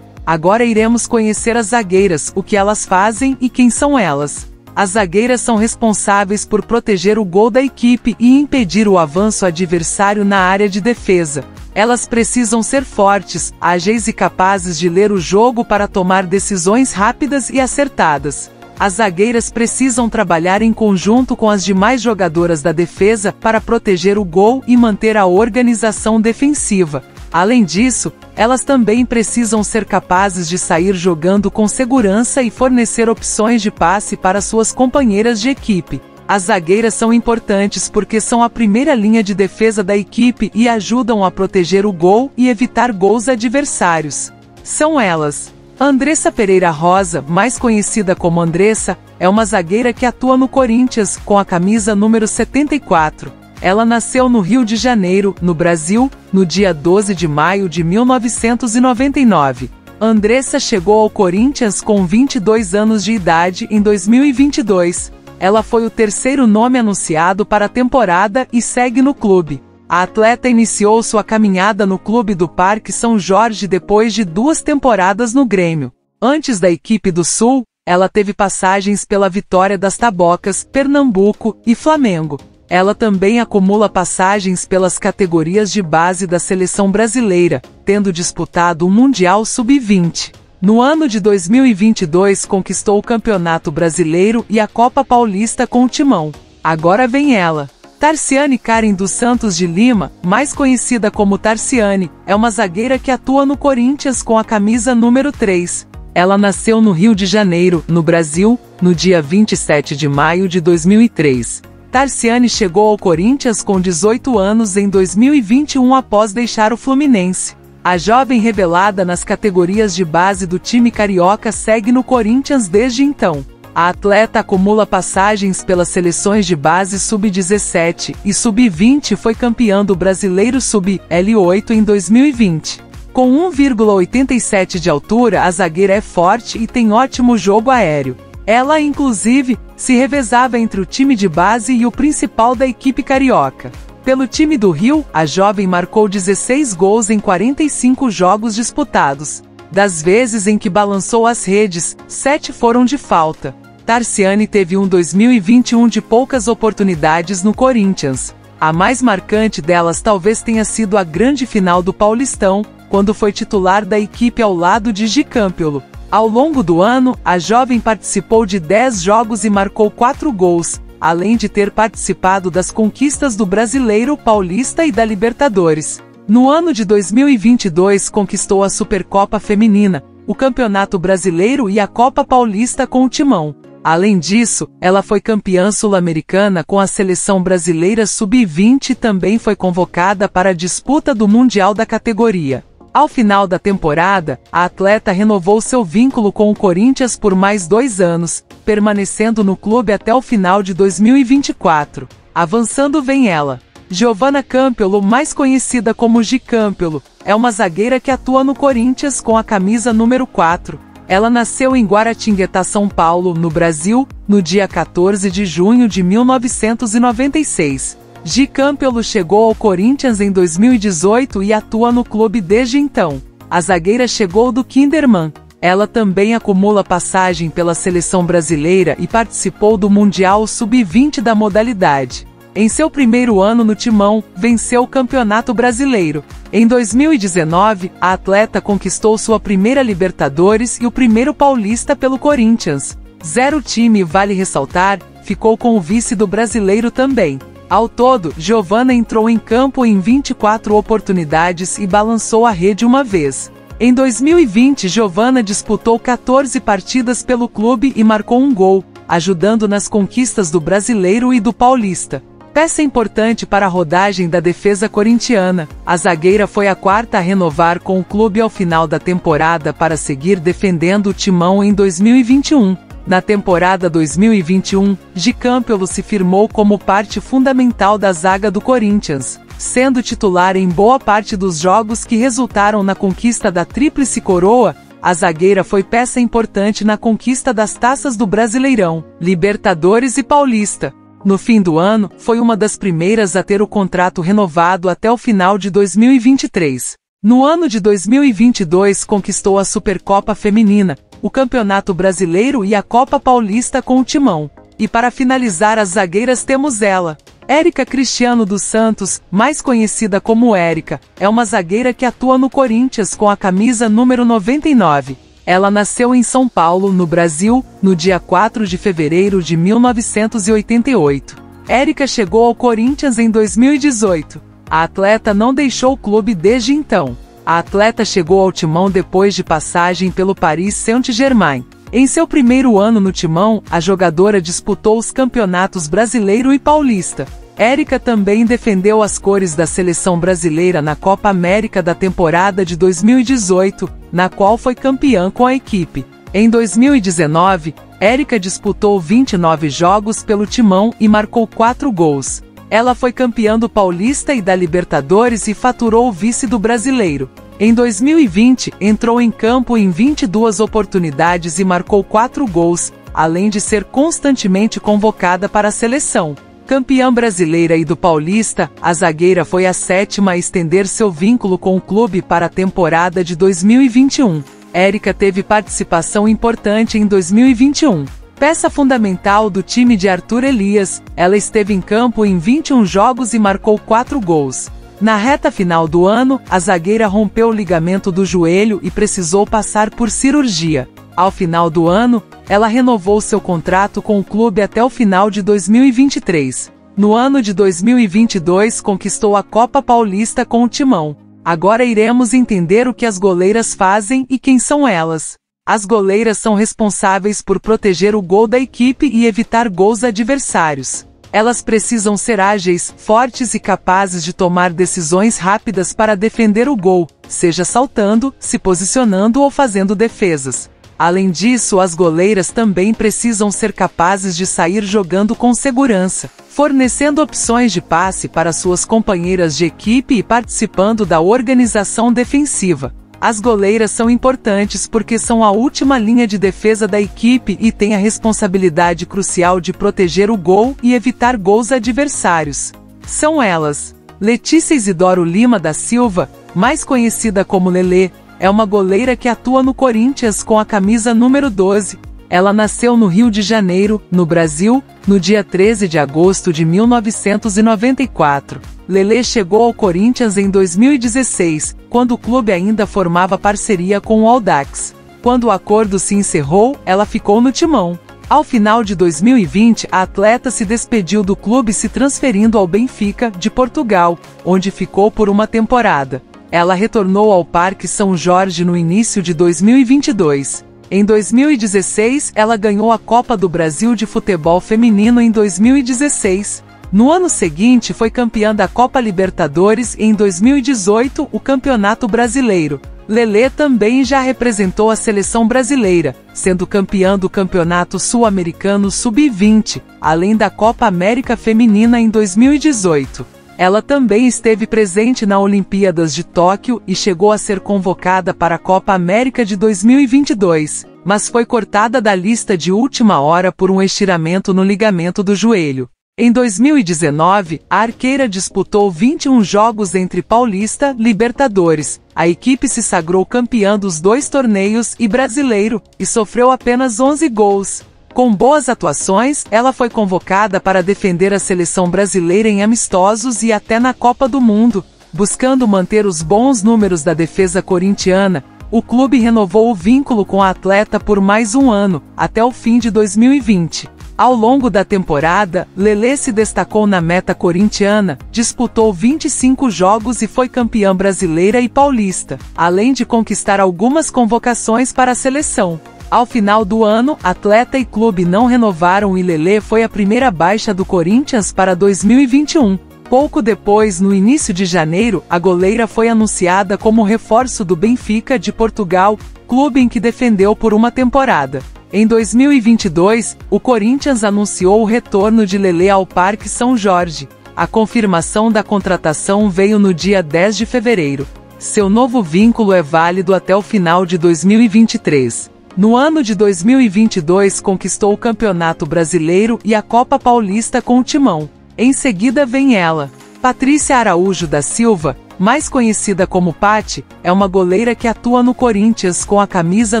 Agora iremos conhecer as zagueiras, o que elas fazem e quem são elas. As zagueiras são responsáveis por proteger o gol da equipe e impedir o avanço adversário na área de defesa. Elas precisam ser fortes, ágeis e capazes de ler o jogo para tomar decisões rápidas e acertadas. As zagueiras precisam trabalhar em conjunto com as demais jogadoras da defesa para proteger o gol e manter a organização defensiva. Além disso, elas também precisam ser capazes de sair jogando com segurança e fornecer opções de passe para suas companheiras de equipe. As zagueiras são importantes porque são a primeira linha de defesa da equipe e ajudam a proteger o gol e evitar gols adversários. São elas. Andressa Pereira Rosa, mais conhecida como Andressa, é uma zagueira que atua no Corinthians com a camisa número 74. Ela nasceu no Rio de Janeiro, no Brasil, no dia 12 de maio de 1999. Andressa chegou ao Corinthians com 22 anos de idade em 2022. Ela foi o terceiro nome anunciado para a temporada e segue no clube. A atleta iniciou sua caminhada no clube do Parque São Jorge depois de duas temporadas no Grêmio. Antes da equipe do Sul, ela teve passagens pela Vitória das Tabocas, Pernambuco e Flamengo. Ela também acumula passagens pelas categorias de base da seleção brasileira, tendo disputado o Mundial Sub-20. No ano de 2022 conquistou o Campeonato Brasileiro e a Copa Paulista com o Timão. Agora vem ela. Tarciane Karen dos Santos de Lima, mais conhecida como Tarciane, é uma zagueira que atua no Corinthians com a camisa número 3. Ela nasceu no Rio de Janeiro, no Brasil, no dia 27 de maio de 2003. Tarciane chegou ao Corinthians com 18 anos em 2021 após deixar o Fluminense. A jovem revelada nas categorias de base do time carioca segue no Corinthians desde então. A atleta acumula passagens pelas seleções de base sub-17 e sub-20 foi campeã do Brasileiro Sub-L8 em 2020. Com 1,87 de altura, a zagueira é forte e tem ótimo jogo aéreo. Ela, inclusive, se revezava entre o time de base e o principal da equipe carioca. Pelo time do Rio, a jovem marcou 16 gols em 45 jogos disputados. Das vezes em que balançou as redes, sete foram de falta. Tarciane teve um 2021 de poucas oportunidades no Corinthians. A mais marcante delas talvez tenha sido a grande final do Paulistão, quando foi titular da equipe ao lado de Gicâmpiolo. Ao longo do ano, a jovem participou de 10 jogos e marcou 4 gols, além de ter participado das conquistas do Brasileiro, Paulista e da Libertadores. No ano de 2022 conquistou a Supercopa Feminina, o Campeonato Brasileiro e a Copa Paulista com o Timão. Além disso, ela foi campeã sul-americana com a seleção brasileira sub-20 e também foi convocada para a disputa do Mundial da categoria. Ao final da temporada, a atleta renovou seu vínculo com o Corinthians por mais dois anos, permanecendo no clube até o final de 2024. Avançando vem ela. Giovanna Campelo, mais conhecida como Gi Campelo, é uma zagueira que atua no Corinthians com a camisa número 4. Ela nasceu em Guaratinguetá, São Paulo, no Brasil, no dia 14 de junho de 1996. Gi Campelo chegou ao Corinthians em 2018 e atua no clube desde então. A zagueira chegou do Kinderman. Ela também acumula passagem pela seleção brasileira e participou do Mundial Sub-20 da modalidade. Em seu primeiro ano no timão, venceu o Campeonato Brasileiro. Em 2019, a atleta conquistou sua primeira Libertadores e o primeiro Paulista pelo Corinthians. Zero time, vale ressaltar, ficou com o vice do brasileiro também. Ao todo, Giovanna entrou em campo em 24 oportunidades e balançou a rede uma vez. Em 2020, Giovanna disputou 14 partidas pelo clube e marcou um gol, ajudando nas conquistas do Brasileiro e do Paulista. Peça importante para a rodagem da defesa corintiana, a zagueira foi a quarta a renovar com o clube ao final da temporada para seguir defendendo o timão em 2021. Na temporada 2021, Gicampelo se firmou como parte fundamental da zaga do Corinthians, sendo titular em boa parte dos jogos que resultaram na conquista da Tríplice Coroa. A zagueira foi peça importante na conquista das taças do Brasileirão, Libertadores e Paulista. No fim do ano, foi uma das primeiras a ter o contrato renovado até o final de 2023. No ano de 2022 conquistou a Supercopa Feminina, o Campeonato Brasileiro e a Copa Paulista com o Timão. E para finalizar as zagueiras temos ela. Érica Cristiano dos Santos, mais conhecida como Érica, é uma zagueira que atua no Corinthians com a camisa número 99. Ela nasceu em São Paulo, no Brasil, no dia 4 de fevereiro de 1988. Érica chegou ao Corinthians em 2018. A atleta não deixou o clube desde então. A atleta chegou ao timão depois de passagem pelo Paris Saint-Germain. Em seu primeiro ano no timão, a jogadora disputou os campeonatos brasileiro e paulista. Érica também defendeu as cores da seleção brasileira na Copa América da temporada de 2018, na qual foi campeã com a equipe. Em 2019, Érica disputou 29 jogos pelo timão e marcou 4 gols. Ela foi campeã do Paulista e da Libertadores e faturou o vice do Brasileiro. Em 2020, entrou em campo em 22 oportunidades e marcou 4 gols, além de ser constantemente convocada para a seleção. Campeã brasileira e do Paulista, a zagueira foi a sétima a estender seu vínculo com o clube para a temporada de 2021. Érica teve participação importante em 2021. Peça fundamental do time de Arthur Elias, ela esteve em campo em 21 jogos e marcou 4 gols. Na reta final do ano, a zagueira rompeu o ligamento do joelho e precisou passar por cirurgia. Ao final do ano, ela renovou seu contrato com o clube até o final de 2023. No ano de 2022, conquistou a Copa Paulista com o Timão. Agora iremos entender o que as goleiras fazem e quem são elas. As goleiras são responsáveis por proteger o gol da equipe e evitar gols adversários. Elas precisam ser ágeis, fortes e capazes de tomar decisões rápidas para defender o gol, seja saltando, se posicionando ou fazendo defesas. Além disso, as goleiras também precisam ser capazes de sair jogando com segurança, fornecendo opções de passe para suas companheiras de equipe e participando da organização defensiva. As goleiras são importantes porque são a última linha de defesa da equipe e têm a responsabilidade crucial de proteger o gol e evitar gols adversários. São elas: Letícia Isidoro Lima da Silva, mais conhecida como Lelê, é uma goleira que atua no Corinthians com a camisa número 12. Ela nasceu no Rio de Janeiro, no Brasil, no dia 13 de agosto de 1994. Lele chegou ao Corinthians em 2016, quando o clube ainda formava parceria com o Audax. Quando o acordo se encerrou, ela ficou no timão. Ao final de 2020, a atleta se despediu do clube se transferindo ao Benfica, de Portugal, onde ficou por uma temporada. Ela retornou ao Parque São Jorge no início de 2022. Em 2016, ela ganhou a Copa do Brasil de Futebol Feminino em 2016. No ano seguinte, foi campeã da Copa Libertadores e em 2018, o Campeonato Brasileiro. Lelê também já representou a seleção brasileira, sendo campeã do Campeonato Sul-Americano Sub-20, além da Copa América Feminina em 2018. Ela também esteve presente na Olimpíadas de Tóquio e chegou a ser convocada para a Copa América de 2022, mas foi cortada da lista de última hora por um estiramento no ligamento do joelho. Em 2019, a arqueira disputou 21 jogos entre Paulista, Libertadores. A equipe se sagrou campeã dos dois torneios e brasileiro, e sofreu apenas 11 gols. Com boas atuações, ela foi convocada para defender a seleção brasileira em amistosos e até na Copa do Mundo. Buscando manter os bons números da defesa corintiana, o clube renovou o vínculo com a atleta por mais um ano, até o fim de 2020. Ao longo da temporada, Lele se destacou na meta corintiana, disputou 25 jogos e foi campeã brasileira e paulista, além de conquistar algumas convocações para a seleção. Ao final do ano, atleta e clube não renovaram e Lelê foi a primeira baixa do Corinthians para 2021. Pouco depois, no início de janeiro, a goleira foi anunciada como reforço do Benfica de Portugal, clube em que defendeu por uma temporada. Em 2022, o Corinthians anunciou o retorno de Lelê ao Parque São Jorge. A confirmação da contratação veio no dia 10 de fevereiro. Seu novo vínculo é válido até o final de 2023. No ano de 2022 conquistou o Campeonato Brasileiro e a Copa Paulista com o Timão. Em seguida vem ela. Patrícia Araújo da Silva, mais conhecida como Pati, é uma goleira que atua no Corinthians com a camisa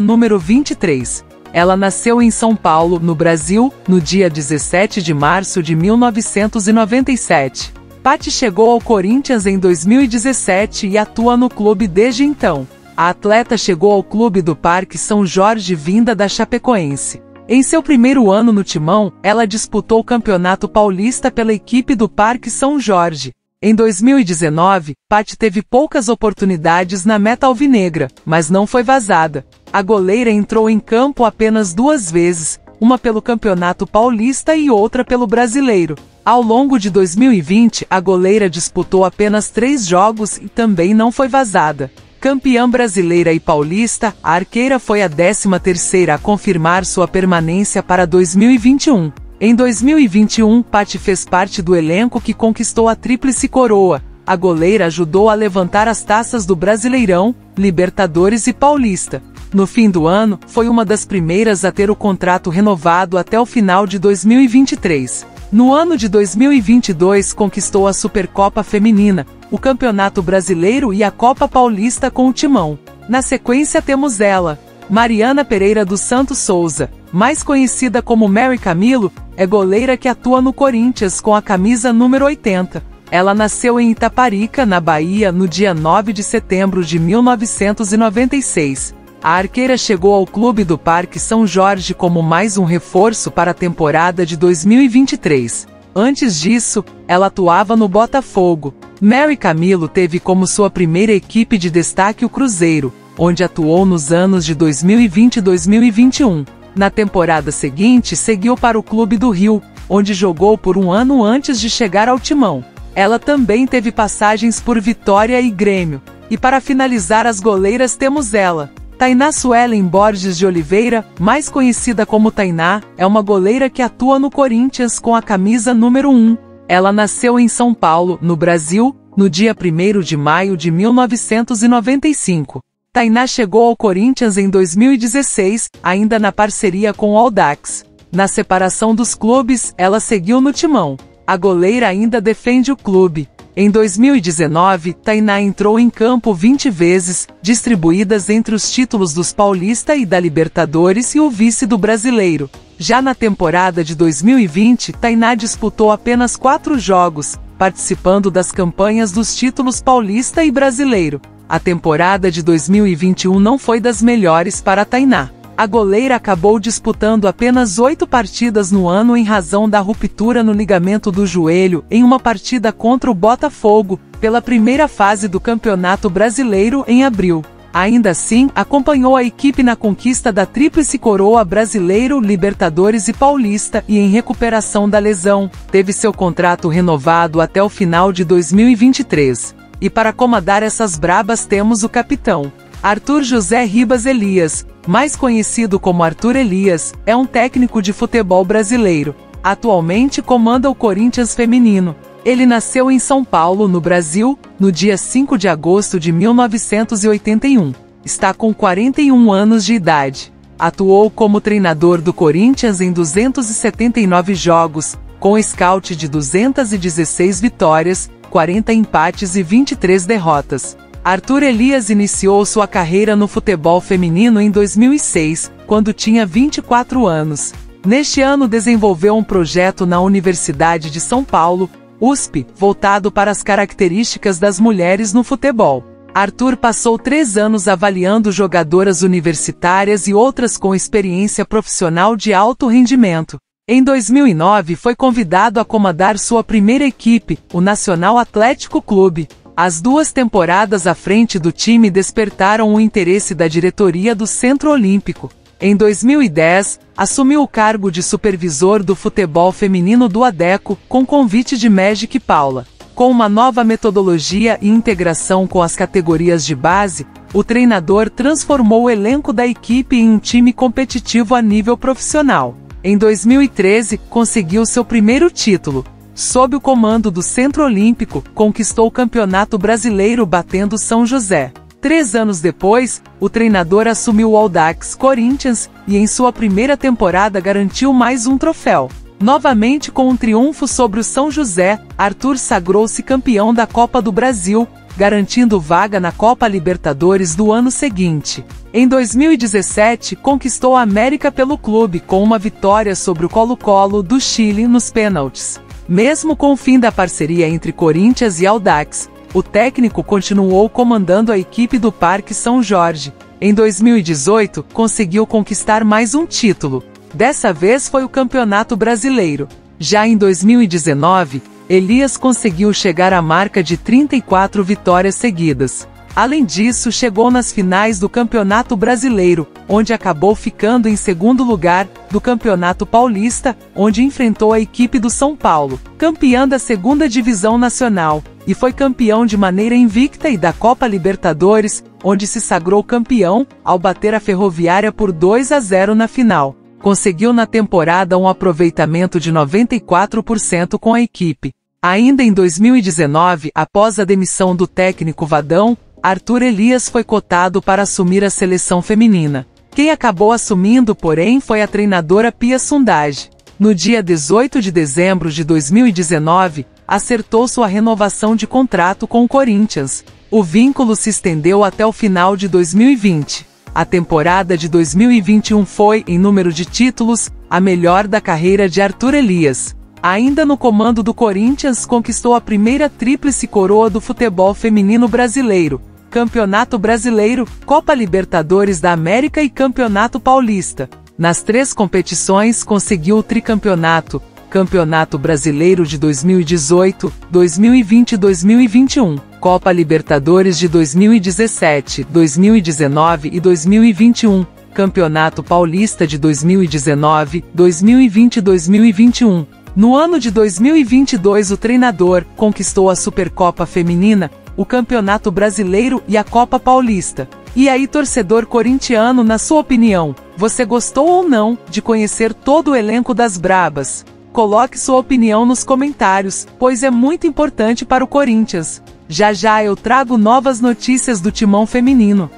número 23. Ela nasceu em São Paulo, no Brasil, no dia 17 de março de 1997. Pati chegou ao Corinthians em 2017 e atua no clube desde então. A atleta chegou ao clube do Parque São Jorge vinda da Chapecoense. Em seu primeiro ano no timão, ela disputou o Campeonato Paulista pela equipe do Parque São Jorge. Em 2019, Pat teve poucas oportunidades na meta alvinegra, mas não foi vazada. A goleira entrou em campo apenas duas vezes, uma pelo Campeonato Paulista e outra pelo Brasileiro. Ao longo de 2020, a goleira disputou apenas três jogos e também não foi vazada. Campeã brasileira e paulista, a arqueira foi a 13ª a confirmar sua permanência para 2021. Em 2021, Patti fez parte do elenco que conquistou a Tríplice Coroa. A goleira ajudou a levantar as taças do Brasileirão, Libertadores e Paulista. No fim do ano, foi uma das primeiras a ter o contrato renovado até o final de 2023. No ano de 2022, conquistou a Supercopa Feminina, o Campeonato Brasileiro e a Copa Paulista com o Timão. Na sequência temos ela, Mariana Pereira dos Santos Souza, mais conhecida como Mary Camilo, é goleira que atua no Corinthians com a camisa número 80. Ela nasceu em Itaparica, na Bahia, no dia 9 de setembro de 1996. A arqueira chegou ao clube do Parque São Jorge como mais um reforço para a temporada de 2023. Antes disso, ela atuava no Botafogo. Mary Camilo teve como sua primeira equipe de destaque o Cruzeiro, onde atuou nos anos de 2020 e 2021. Na temporada seguinte, seguiu para o Clube do Rio, onde jogou por um ano antes de chegar ao Timão. Ela também teve passagens por Vitória e Grêmio. E para finalizar as goleiras temos ela. Tainá Suelen Borges de Oliveira, mais conhecida como Tainá, é uma goleira que atua no Corinthians com a camisa número 1. Ela nasceu em São Paulo, no Brasil, no dia 1 de maio de 1995. Tainá chegou ao Corinthians em 2016, ainda na parceria com o Aldax. Na separação dos clubes, ela seguiu no timão. A goleira ainda defende o clube. Em 2019, Tainá entrou em campo 20 vezes, distribuídas entre os títulos dos Paulista e da Libertadores e o vice do Brasileiro. Já na temporada de 2020, Tainá disputou apenas quatro jogos, participando das campanhas dos títulos Paulista e Brasileiro. A temporada de 2021 não foi das melhores para Tainá. A goleira acabou disputando apenas oito partidas no ano em razão da ruptura no ligamento do joelho em uma partida contra o Botafogo, pela primeira fase do Campeonato Brasileiro em abril. Ainda assim, acompanhou a equipe na conquista da Tríplice Coroa Brasileiro, Libertadores e Paulista e em recuperação da lesão, teve seu contrato renovado até o final de 2023. E para comandar essas brabas temos o capitão. Arthur José Ribas Elias, mais conhecido como Arthur Elias, é um técnico de futebol brasileiro. Atualmente comanda o Corinthians Feminino. Ele nasceu em São Paulo, no Brasil, no dia 5 de agosto de 1981. Está com 41 anos de idade. Atuou como treinador do Corinthians em 279 jogos, com scout de 216 vitórias, 40 empates e 23 derrotas. Arthur Elias iniciou sua carreira no futebol feminino em 2006, quando tinha 24 anos. Neste ano desenvolveu um projeto na Universidade de São Paulo, USP, voltado para as características das mulheres no futebol. Arthur passou três anos avaliando jogadoras universitárias e outras com experiência profissional de alto rendimento. Em 2009 foi convidado a comandar sua primeira equipe, o Nacional Atlético Clube. As duas temporadas à frente do time despertaram o interesse da diretoria do Centro Olímpico. Em 2010, assumiu o cargo de supervisor do futebol feminino do ADECO, com convite de Magic Paula. Com uma nova metodologia e integração com as categorias de base, o treinador transformou o elenco da equipe em um time competitivo a nível profissional. Em 2013, conseguiu seu primeiro título. Sob o comando do Centro Olímpico, conquistou o Campeonato Brasileiro batendo São José. Três anos depois, o treinador assumiu o Audax Corinthians e em sua primeira temporada garantiu mais um troféu. Novamente com um triunfo sobre o São José, Arthur sagrou-se campeão da Copa do Brasil, garantindo vaga na Copa Libertadores do ano seguinte. Em 2017, conquistou a América pelo clube com uma vitória sobre o Colo-Colo do Chile nos pênaltis. Mesmo com o fim da parceria entre Corinthians e Audax, o técnico continuou comandando a equipe do Parque São Jorge. Em 2018, conseguiu conquistar mais um título. Dessa vez foi o Campeonato Brasileiro. Já em 2019, Elias conseguiu chegar à marca de 34 vitórias seguidas. Além disso, chegou nas finais do Campeonato Brasileiro, onde acabou ficando em segundo lugar, do Campeonato Paulista, onde enfrentou a equipe do São Paulo, campeã da segunda divisão nacional, e foi campeão de maneira invicta e da Copa Libertadores, onde se sagrou campeão, ao bater a Ferroviária por 2 a 0 na final. conseguiu na temporada um aproveitamento de 94% com a equipe. Ainda em 2019, após a demissão do técnico Vadão, Arthur Elias foi cotado para assumir a seleção feminina. Quem acabou assumindo, porém, foi a treinadora Pia Sundage. No dia 18 de dezembro de 2019, acertou sua renovação de contrato com o Corinthians. O vínculo se estendeu até o final de 2020. A temporada de 2021 foi, em número de títulos, a melhor da carreira de Arthur Elias. Ainda no comando do Corinthians, conquistou a primeira tríplice coroa do futebol feminino brasileiro, Campeonato Brasileiro, Copa Libertadores da América e Campeonato Paulista. Nas três competições conseguiu o tricampeonato, Campeonato Brasileiro de 2018, 2020 e 2021, Copa Libertadores de 2017, 2019 e 2021, Campeonato Paulista de 2019, 2020 e 2021. No ano de 2022, o treinador conquistou a Supercopa Feminina, o Campeonato Brasileiro e a Copa Paulista. E aí, torcedor corintiano, na sua opinião, você gostou ou não de conhecer todo o elenco das Brabas? Coloque sua opinião nos comentários, pois é muito importante para o Corinthians. Já já eu trago novas notícias do timão feminino.